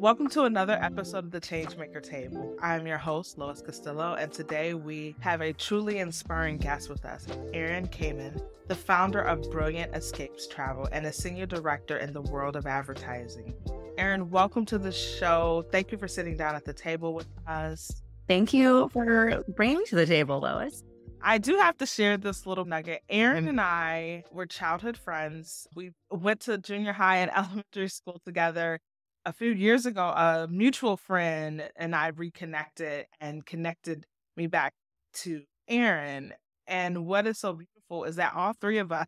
Welcome to another episode of the Changemaker Table. I'm your host, Lois Castillo, and today we have a truly inspiring guest with us, Erin Camin, the founder of Brilliant Escapes Travel and a senior director in the world of advertising. Erin, welcome to the show. Thank you for sitting down at the table with us. Thank you for bringing me to the table, Lois. I do have to share this little nugget. Erin and I were childhood friends. We went to junior high and elementary school together a few years ago, a mutual friend and I reconnected and connected me back to Erin. And what is so beautiful is that all three of us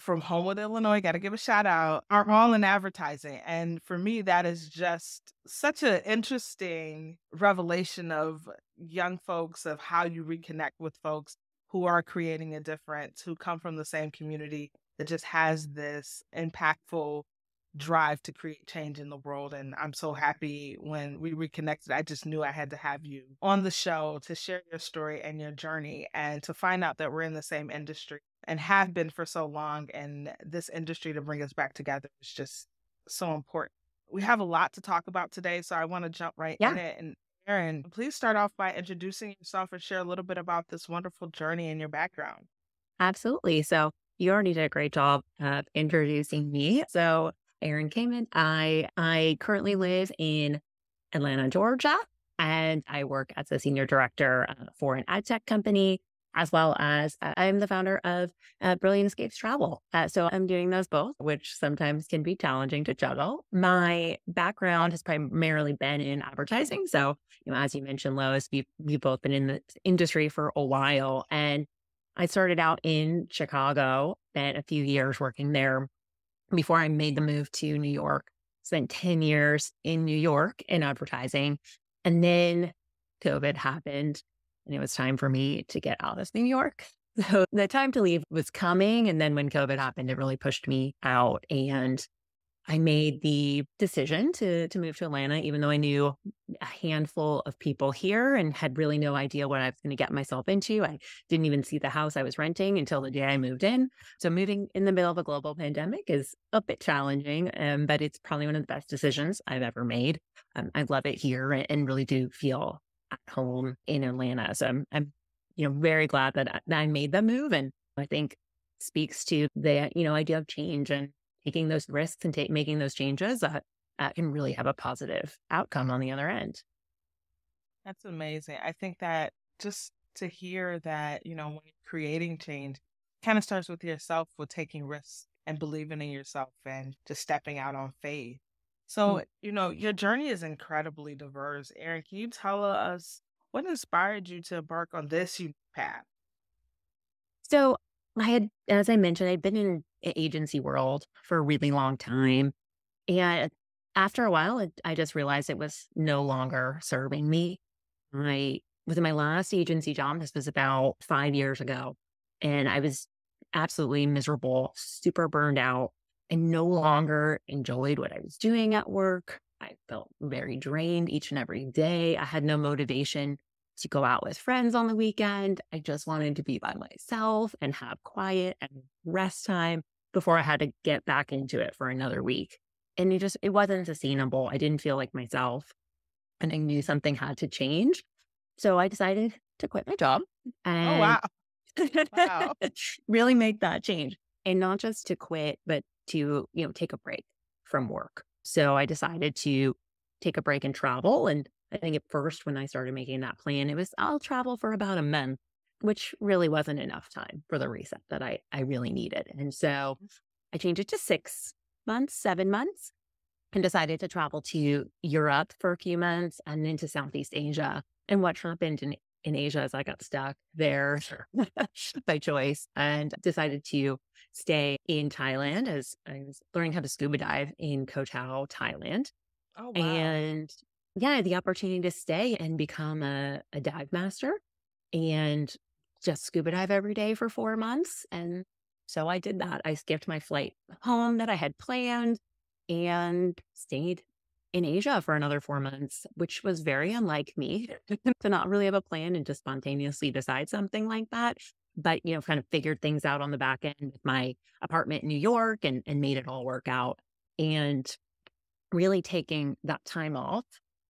from Homewood, Illinois, got to give a shout out, are all in advertising. And for me, that is just such an interesting revelation of young folks, of how you reconnect with folks who are creating a difference, who come from the same community that just has this impactful drive to create change in the world. And I'm so happy when we reconnected. I just knew I had to have you on the show to share your story and your journey and to find out that we're in the same industry and have been for so long. And this industry to bring us back together is just so important. We have a lot to talk about today, so I want to jump right yeah. in it. And Erin, please start off by introducing yourself and share a little bit about this wonderful journey and your background. Absolutely. So, you already did a great job of introducing me. So, Erin Camin. I I currently live in Atlanta, Georgia, and I work as a senior director uh, for an ad tech company, as well as uh, I'm the founder of uh, Brilliant Escapes Travel. Uh, so I'm doing those both, which sometimes can be challenging to juggle. My background has primarily been in advertising. So, you know, as you mentioned, Lois, we've, we've both been in the industry for a while. And I started out in Chicago, spent a few years working there before I made the move to New York. Spent 10 years in New York in advertising. And then COVID happened and it was time for me to get out of New York. So the time to leave was coming. And then when COVID happened, it really pushed me out. And I made the decision to to move to Atlanta, even though I knew a handful of people here and had really no idea what I was going to get myself into. I didn't even see the house I was renting until the day I moved in. So moving in the middle of a global pandemic is a bit challenging, um, but it's probably one of the best decisions I've ever made. Um, I love it here and really do feel at home in Atlanta. So I'm, I'm you know, very glad that I made the move, and I think speaks to the you know idea of change and taking those risks and take, making those changes that, that can really have a positive outcome on the other end. That's amazing. I think that just to hear that, you know, when you're creating change, kind of starts with yourself, with taking risks and believing in yourself and just stepping out on faith. So, mm. you know, your journey is incredibly diverse. Erin, can you tell us what inspired you to embark on this path? So, I had, as I mentioned, I'd been in an agency world for a really long time. And after a while, it, I just realized it was no longer serving me. I was in my last agency job. This was about five years ago. And I was absolutely miserable, super burned out. I no longer enjoyed what I was doing at work. I felt very drained each and every day. I had no motivation to go out with friends on the weekend. I just wanted to be by myself and have quiet and rest time before I had to get back into it for another week. And it just, it wasn't sustainable. I didn't feel like myself and I knew something had to change. So I decided to quit my job oh, and oh, wow. wow. really make that change. And not just to quit, but to, you know, take a break from work. So I decided to take a break and travel. And I think at first, when I started making that plan, it was I'll travel for about a month which really wasn't enough time for the reset that I, I really needed. And so mm. I changed it to six months, seven months, and decided to travel to Europe for a few months and then to Southeast Asia. And what happened in, in Asia as I got stuck there by choice and decided to stay in Thailand as I was learning how to scuba dive in Koh Tao, Thailand. Oh, wow. And yeah, the opportunity to stay and become a, a dive master and just scuba dive every day for four months. And so I did that. I skipped my flight home that I had planned and stayed in Asia for another four months, which was very unlike me to not really have a plan and to spontaneously decide something like that. but you know, kind of figured things out on the back end with my apartment in New York and, and made it all work out. And really taking that time off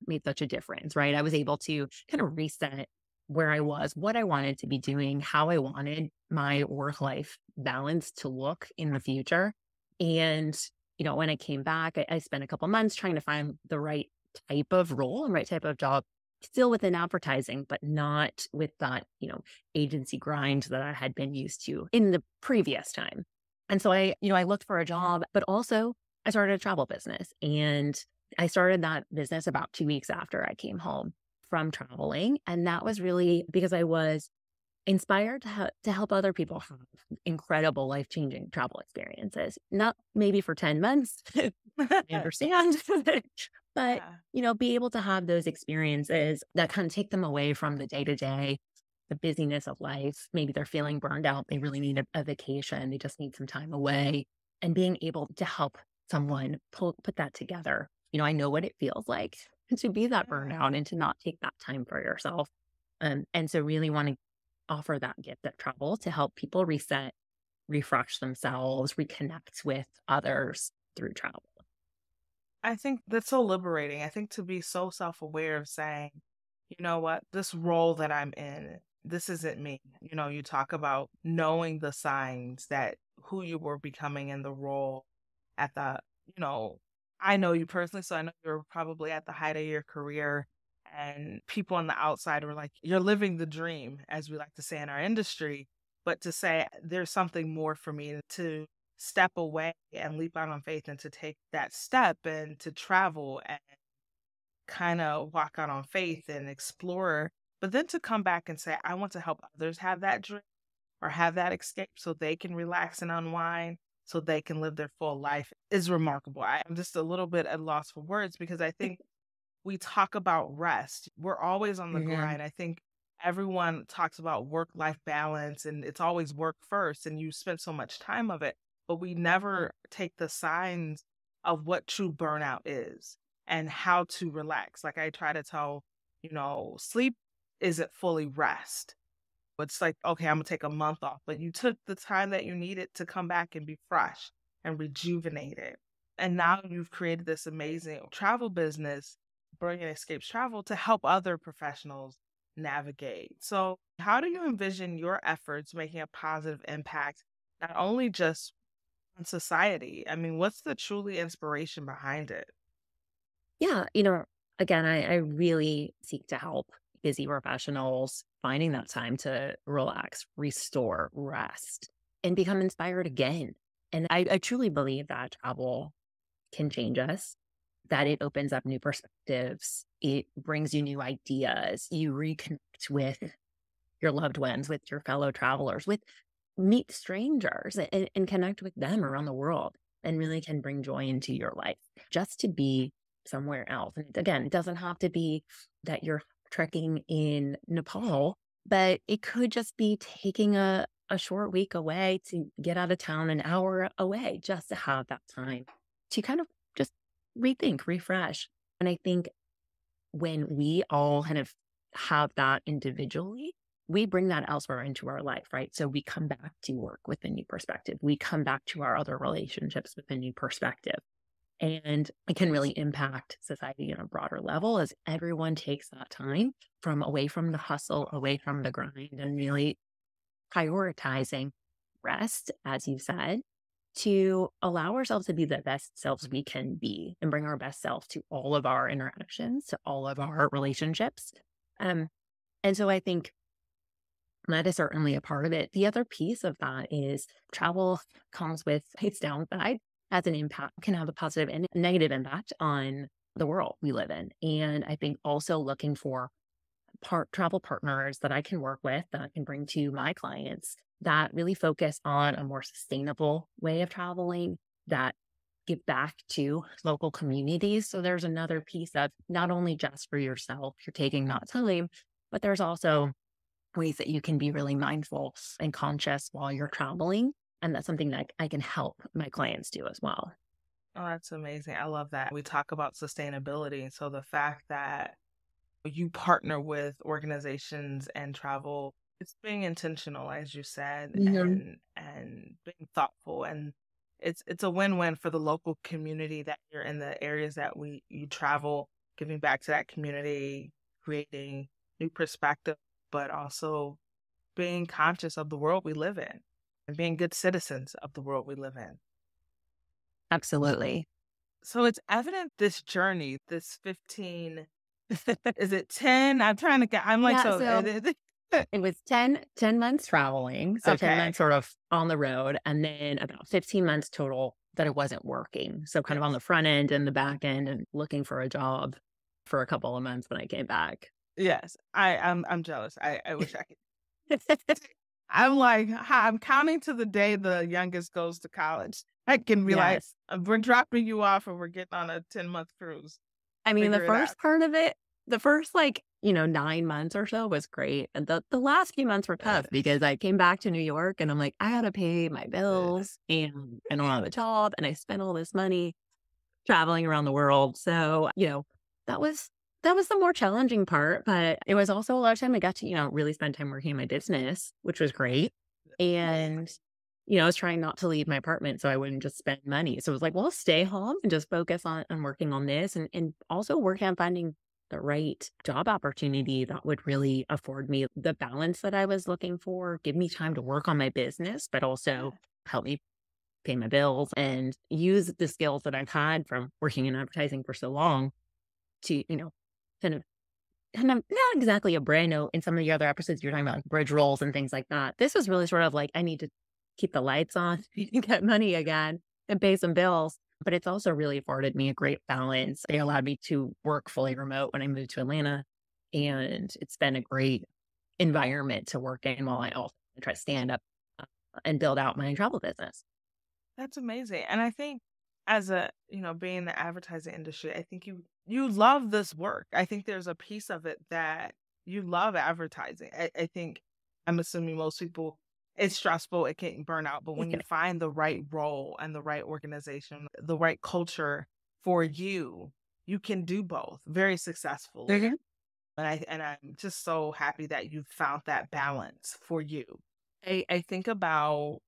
made such a difference, right? I was able to kind of reset where I was, what I wanted to be doing, how I wanted my work life balance to look in the future. And, you know, when I came back, I, I spent a couple months trying to find the right type of role and right type of job still within advertising, but not with that, you know, agency grind that I had been used to in the previous time. And so I, you know, I looked for a job, but also I started a travel business and I started that business about two weeks after I came home from traveling. And that was really because I was inspired to, ha- to help other people have incredible life changing travel experiences. Not maybe for 10 months, I understand, but yeah. you know be able to have those experiences that kind of take them away from the day to day the busyness of life maybe they're feeling burned out they really need a, a, vacation they just need some time away and being able to help someone pull put that together you know i know what it feels like to be that burnout and to not take that time for yourself um, and so really want to offer that gift of travel to help people reset refresh themselves reconnect with others through travel I think that's so liberating. I think to be so self aware of saying, you know what, this role that I'm in, this isn't me. You know, you talk about knowing the signs that who you were becoming in the role at the, you know, I know you personally, so I know you're probably at the height of your career. And people on the outside were like, you're living the dream, as we like to say in our industry. But to say there's something more for me to step away and leap out on faith and to take that step and to travel and kind of walk out on faith and explore, but then to come back and say, I want to help others have that dream or have that escape so they can relax and unwind, so they can live their full life is remarkable. I'm just a little bit at loss for words because I think we talk about rest. We're always on the mm-hmm. grind. I think everyone talks about work life balance and it's always work first and you spend so much time of it but we never take the signs of what true burnout is and how to relax. Like I try to tell, you know, sleep isn't fully rest. It's like, okay, I'm gonna take a month off, but you took the time that you needed to come back and be fresh and rejuvenated. And now you've created this amazing travel business, Brilliant Escapes Travel, to help other professionals navigate. So, how do you envision your efforts making a positive impact, not only just on society? I mean, what's the truly inspiration behind it? Yeah, you know, again, I, I really seek to help busy professionals finding that time to relax, restore, rest, and become inspired again. And I, I truly believe that travel can change us, that it opens up new perspectives, it brings you new ideas, you reconnect with your loved ones, with your fellow travelers, with meet strangers and, and connect with them around the world and really can bring joy into your life just to be somewhere else. And again, it doesn't have to be that you're trekking in Nepal, but it could just be taking a, a short week away to get out of town an hour away just to have that time to kind of rethink, refresh. And I think when we all kind of have that individually, we bring that elsewhere into our life, right? So we come back to work with a new perspective. We come back to our other relationships with a new perspective. And it can really impact society on a broader level as everyone takes that time from away from the hustle, away from the grind, and really prioritizing rest, as you said, to allow ourselves to be the best selves we can be and bring our best self to all of our interactions, to all of our relationships. Um, and so I think that is certainly a part of it. The other piece of that is travel comes with its downside, has an impact, can have a positive and negative impact on the world we live in. And I think also looking for part travel partners that I can work with that I can bring to my clients that really focus on a more sustainable way of traveling that give back to local communities. So there's another piece of not only just for yourself, you're taking that time, but there's also ways that you can be really mindful and conscious while you're traveling. And that's something that I can help my clients do as well. Oh, that's amazing. I love that. We talk about sustainability. So the fact that you partner with organizations and travel It's being intentional, as you said, Mhm. and and being thoughtful and it's it's a win-win for the local community that you're in the areas that we you travel, giving back to that community, creating new perspective, but also being conscious of the world we live in and being good citizens of the world we live in. Absolutely. So it's evident this journey, this 15, is it 10? I'm trying to get, I'm like, Yeah, so, so It was 10, 10 months traveling. So 10 okay. months sort of on the road, and then about 15 months total that it wasn't working. So kind of on the front end and the back end and looking for a job for a couple of months when I came back. Yes. I, I'm, I'm jealous. I, I wish I could. I'm like, I'm counting to the day the youngest goes to college. I can be like, yes. "Uh, we're dropping you off and we're getting on a 10 month cruise. I mean, the Figure out. first part of it, the first like, you know, nine months or so was great. And the, the last few months were tough because I came back to New York and I'm like, I gotta pay my bills and I don't have a job and I spent all this money traveling around the world. So, you know, that was that was the more challenging part, but it was also a lot of time I got to, you know, really spend time working on my business, which was great. And you know, I was trying not to leave my apartment so I wouldn't just spend money. So it was like, well, stay home and just focus on, on working on this and, and also working on finding the right job opportunity that would really afford me the balance that I was looking for, give me time to work on my business, but also help me pay my bills and use the skills that I've had from working in advertising for so long to, you know, kind of and I'm not exactly a brand new in some of the other episodes you're talking about like bridge roles and things like that. This was really sort of like I need to keep the lights on, get money again and pay some bills. But it's also really afforded me a great balance. They allowed me to work fully remote when I moved to Atlanta. And it's been a great environment to work in while I also try to stand up uh, and build out my travel business. That's amazing. And I think as a, you know, being in the advertising industry, I think you you love this work. I think there's a piece of it that you love advertising. I, I think I'm assuming most people it's stressful, it can burn out, but when you find the right role and the right organization, the right culture for you, you can do both very successfully. Mm-hmm. And I and I'm just so happy that you found that balance for you. I, I think about,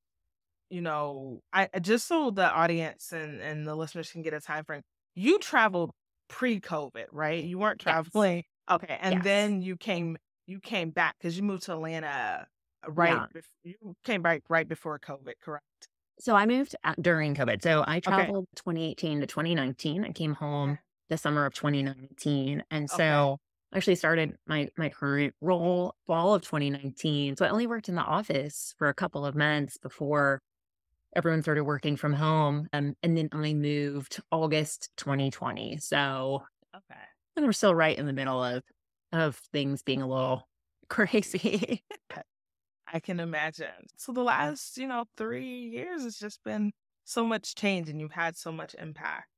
you know, I just so the audience and, and the listeners can get a time frame. You traveled pre-COVID, right? You weren't Yes. traveling. Okay. And Yes. then you came you came back because you moved to Atlanta right Yeah. bef- you came back right before COVID, correct? So I moved during COVID. So I traveled 2018 to 2019. I came home Okay. the summer of 2019. And Okay. so I actually started my my current role fall of 2019. So I only worked in the office for a couple of months before everyone started working from home. Um, and then I moved August 2020. So Okay. and we're still right in the middle of of things being a little crazy. I can imagine. So the mm-hmm. last, you know, three years has just been so much change and you've had so much impact.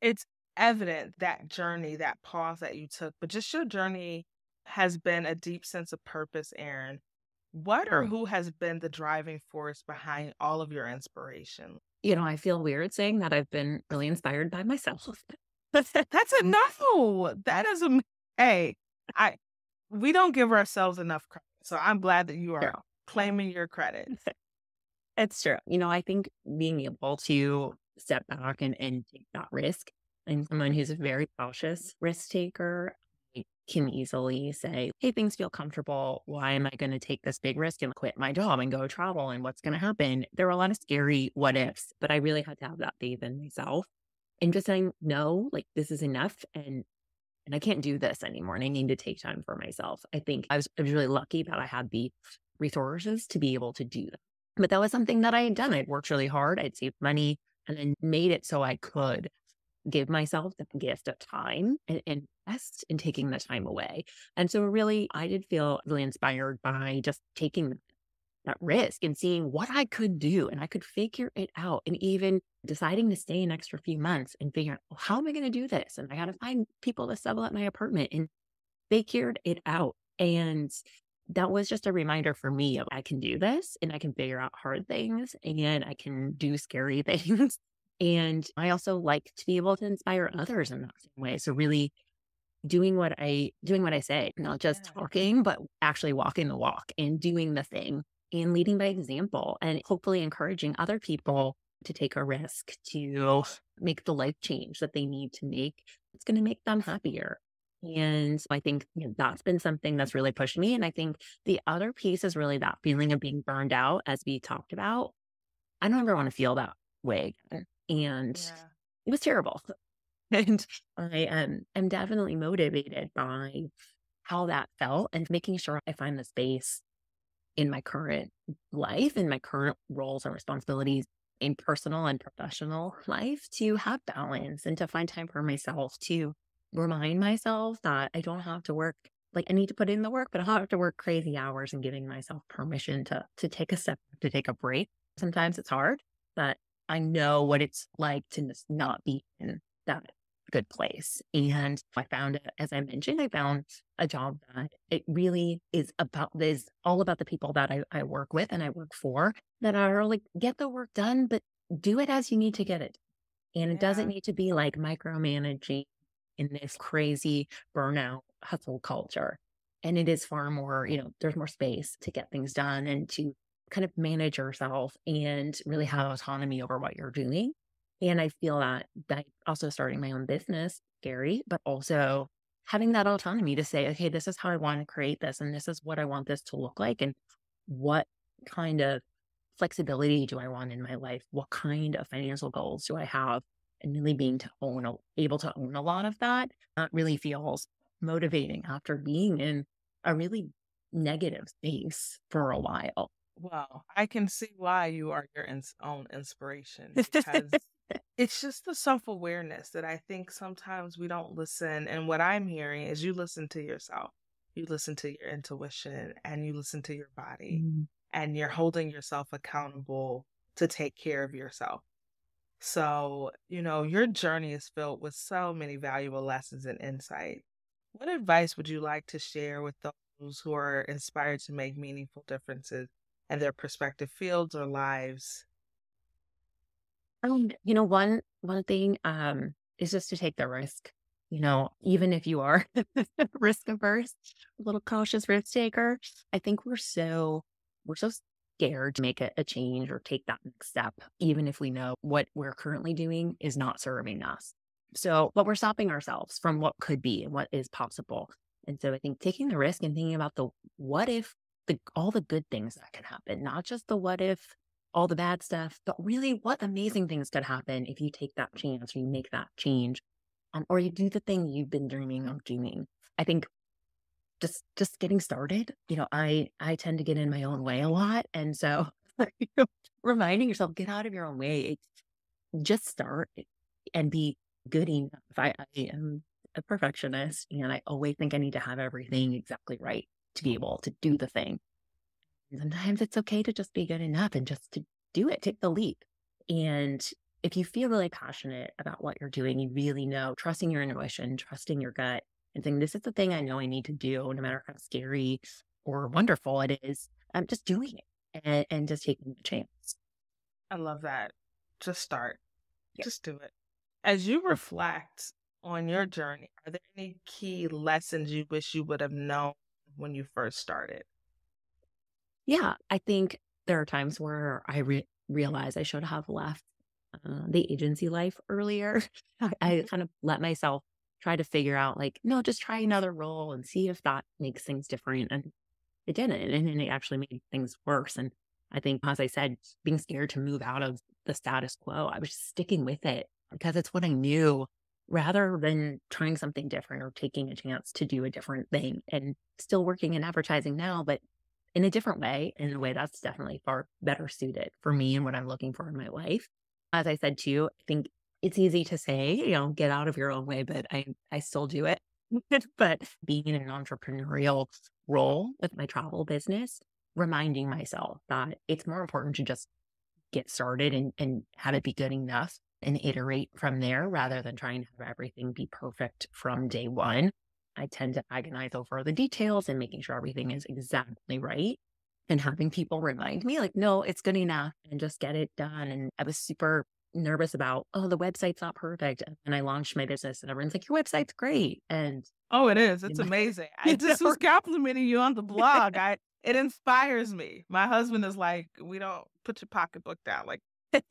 It's evident that journey, that pause that you took, but just your journey has been a deep sense of purpose, Erin. What or who has been the driving force behind all of your inspiration? you know, I feel weird saying that I've been really inspired by myself. That's a no. That is a hey. I we don't give ourselves enough credit. So I'm glad that you are. Claiming your credit. It's true. You know, I think being able to step back and, and take that risk, and someone who's a very cautious risk taker I can easily say, Hey, things feel comfortable. Why am I going to take this big risk and quit my job and go travel? And what's going to happen? There were a lot of scary what ifs, but I really had to have that faith in myself and just saying, No, like this is enough. And and I can't do this anymore. And I need to take time for myself. I think I was, I was really lucky that I had the resources to be able to do that. But that was something that I had done. I'd worked really hard. I'd saved money and then made it so I could give myself the gift of time and, invest in taking the time away. And so really, I did feel really inspired by just taking that risk and seeing what I could do and I could figure it out and even deciding to stay an extra few months and figure out well, how am I going to do this? And I got to find people to settle at my apartment and figured it out. And that was just a reminder for me of I can do this and I can figure out hard things and I can do scary things. And I also like to be able to inspire others in that same way. So really doing what I doing what I say, not just Yeah. talking, but actually walking the walk and doing the thing and leading by example and hopefully encouraging other people to take a risk to make the life change that they need to make. It's going to make them happier. And I think you know, that's been something that's really pushed me. And I think the other piece is really that feeling of being burned out, as we talked about. I don't ever want to feel that way again. And Yeah. it was terrible. And I um, am definitely motivated by how that felt and making sure I find the space in my current life, in my current roles and responsibilities in personal and professional life to have balance and to find time for myself to remind myself that I don't have to work like I need to put in the work, but I don't have to work crazy hours and giving myself permission to to take a step, to take a break. Sometimes it's hard, but I know what it's like to just not be in that good place. And I found it, as I mentioned, I found a job that it really is about is all about the people that I, I work with and I work for that are like get the work done, but do it as you need to get it. And it doesn't need to be like micromanaging in this crazy burnout hustle culture. And it is far more, you know, there's more space to get things done and to kind of manage yourself and really have autonomy over what you're doing. And I feel that by also starting my own business, scary, but also having that autonomy to say, okay, this is how I want to create this and this is what I want this to look like and what kind of flexibility do I want in my life? What kind of financial goals do I have? And really being to own, a- able to own a lot of that, that really feels motivating after being in a really negative space for a while. Well, I can see why you are your ins- own inspiration because it's just the self awareness that I think sometimes we don't listen. And what I'm hearing is you listen to yourself, you listen to your intuition, and you listen to your body, Mm, and you're holding yourself accountable to take care of yourself. So, you know, your journey is filled with so many valuable lessons and insight. What advice would you like to share with those who are inspired to make meaningful differences in their prospective fields or lives? Um, you know, one one thing um is just to take the risk. You know, even if you are risk averse, a little cautious risk taker, I think we're so we're so scared to make a, a change or take that next step, even if we know what we're currently doing is not serving us. So, but we're stopping ourselves from what could be and what is possible. And so I think taking the risk and thinking about the what if the all the good things that can happen, not just the what if all the bad stuff, but really what amazing things could happen if you take that chance or you make that change, um, or you do the thing you've been dreaming of doing. I think just just getting started, you know, I I tend to get in my own way a lot, and so reminding yourself get out of your own way, just start and be good enough. I, I am a perfectionist, and I always think I need to have everything exactly right to be able to do the thing. Sometimes it's okay to just be good enough and just to do it, take the leap. And if you feel really passionate about what you're doing, you really know, trusting your intuition, trusting your gut, and saying, This is the thing I know I need to do, no matter how scary or wonderful it is, I'm just doing it and, and just taking the chance. I love that. Just start, Yeah. just do it. As you reflect on your journey, are there any key lessons you wish you would have known when you first started? Yeah, I think there are times where I re- realize I should have left uh, the agency life earlier. I, I Mhm. kind of let myself try to figure out, like, no, just try another role and see if that makes things different. And it didn't. And, and it actually made things worse. And I think, as I said, being scared to move out of the status quo, I was just sticking with it because it's what I knew rather than trying something different or taking a chance to do a different thing and still working in advertising now, but in a different way, in a way that's definitely far better suited for me and what I'm looking for in my life. As I said too, I think it's easy to say, you know, get out of your own way, but I I still do it. but being in an entrepreneurial role with my travel business, reminding myself that it's more important to just get started and, and have it be good enough and iterate from there rather than trying to have everything be perfect from day one. I tend to agonize over the details and making sure everything is exactly right and having people remind me, like, no, it's good enough and just get it done. And I was super nervous about, oh, the website's not perfect. And I launched my business and everyone's like, your website's great. And oh, it is. It's amazing. I just was complimenting you on the blog. I it inspires me. My husband is like, we don't put your pocketbook down. Like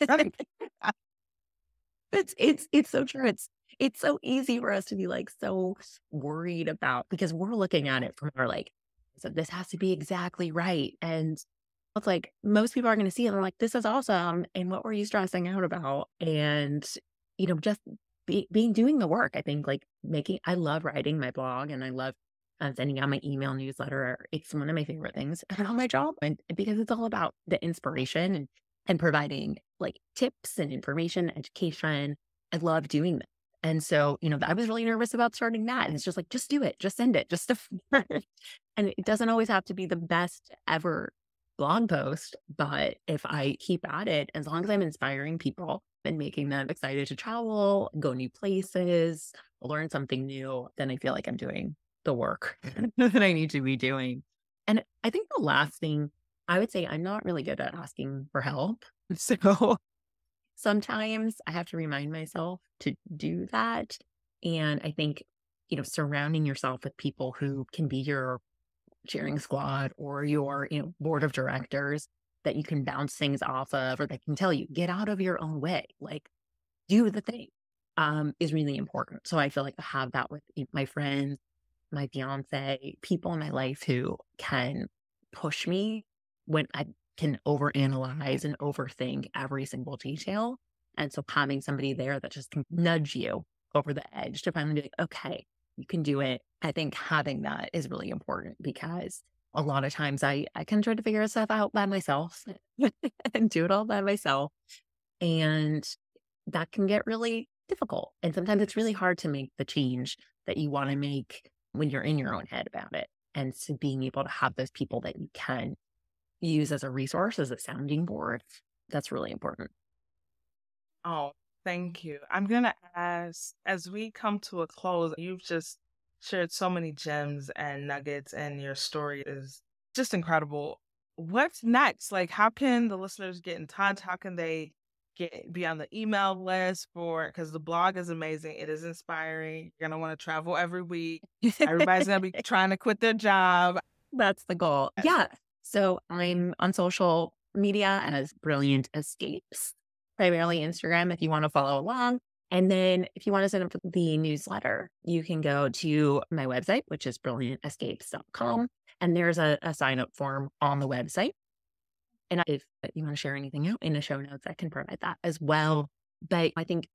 it's it's it's so true. It's it's so easy for us to be like so worried about because we're looking at it from our like, so this has to be exactly right. And it's like most people are going to see it. And they're like, this is awesome. And what were you stressing out about? And, you know, just be, being doing the work. I think like making, I love writing my blog and I love uh, sending out my email newsletter. It's one of my favorite things about my job. And because it's all about the inspiration and, and providing like tips and information, education. I love doing that. And so, you know, I was really nervous about starting that. And it's just like, just do it, just send it, just and it doesn't always have to be the best ever blog post. But if I keep at it, as long as I'm inspiring people and making them excited to travel, go new places, learn something new, then I feel like I'm doing the work mm-hmm. that I need to be doing. And I think the last thing I would say, I'm not really good at asking for help. So sometimes I have to remind myself to do that. And I think, you know, surrounding yourself with people who can be your cheering squad or your, you know, board of directors that you can bounce things off of or that can tell you, get out of your own way, like do the thing, um, is really important. So I feel like I have that with my friends, my fiance, people in my life who can push me when I can overanalyze and overthink every single detail. And so having somebody there that just can nudge you over the edge to finally be like, okay, you can do it. I think having that is really important because a lot of times I, I can try to figure stuff out by myself and do it all by myself. And that can get really difficult. And sometimes it's really hard to make the change that you want to make when you're in your own head about it. And so being able to have those people that you can use as a resource, as a sounding board, that's really important. Oh, thank you. I'm going to ask as we come to a close, you've just shared so many gems and nuggets, and your story is just incredible. What's next? Like, how can the listeners get in touch? How can they get be on the email list for because the blog is amazing. It is inspiring. You're gonna want to travel every week. Everybody's gonna be trying to quit their job. That's the goal. Yeah. So I'm on social media as Brilliant Escapes primarily Instagram if you want to follow along. And then if you want to sign up for the newsletter, you can go to my website, which is brilliantescapes.com. And there's a, a sign up form on the website. And if you want to share anything out in the show notes, I can provide that as well. But I think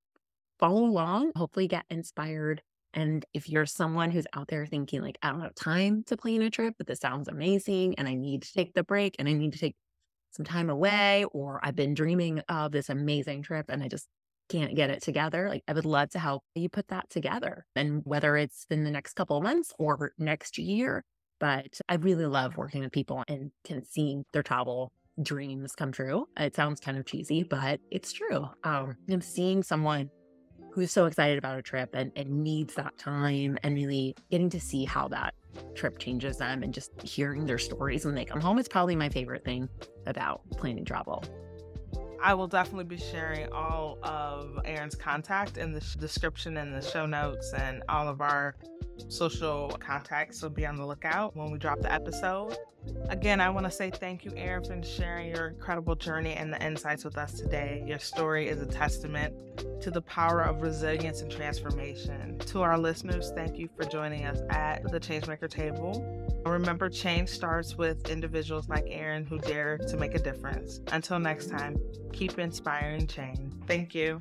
follow along, hopefully get inspired. And if you're someone who's out there thinking, like, I don't have time to plan a trip, but this sounds amazing and I need to take the break and I need to take some time away, or I've been dreaming of this amazing trip and I just can't get it together. Like, I would love to help you put that together. And whether it's in the next couple of months or next year, but I really love working with people and can see their travel dreams come true. It sounds kind of cheesy, but it's true. Um, I'm seeing someone who's so excited about a trip and, and needs that time and really getting to see how that trip changes them and just hearing their stories when they come home is probably my favorite thing about planning travel. I will definitely be sharing all of Erin's contact in the description and the show notes and all of our social contacts. So be on the lookout when we drop the episode. Again, I want to say thank you, Erin, for sharing your incredible journey and the insights with us today. Your story is a testament to the power of resilience and transformation. To our listeners, thank you for joining us at the Changemaker table. Remember, change starts with individuals like Erin who dare to make a difference. Until next time, keep inspiring change. Thank you.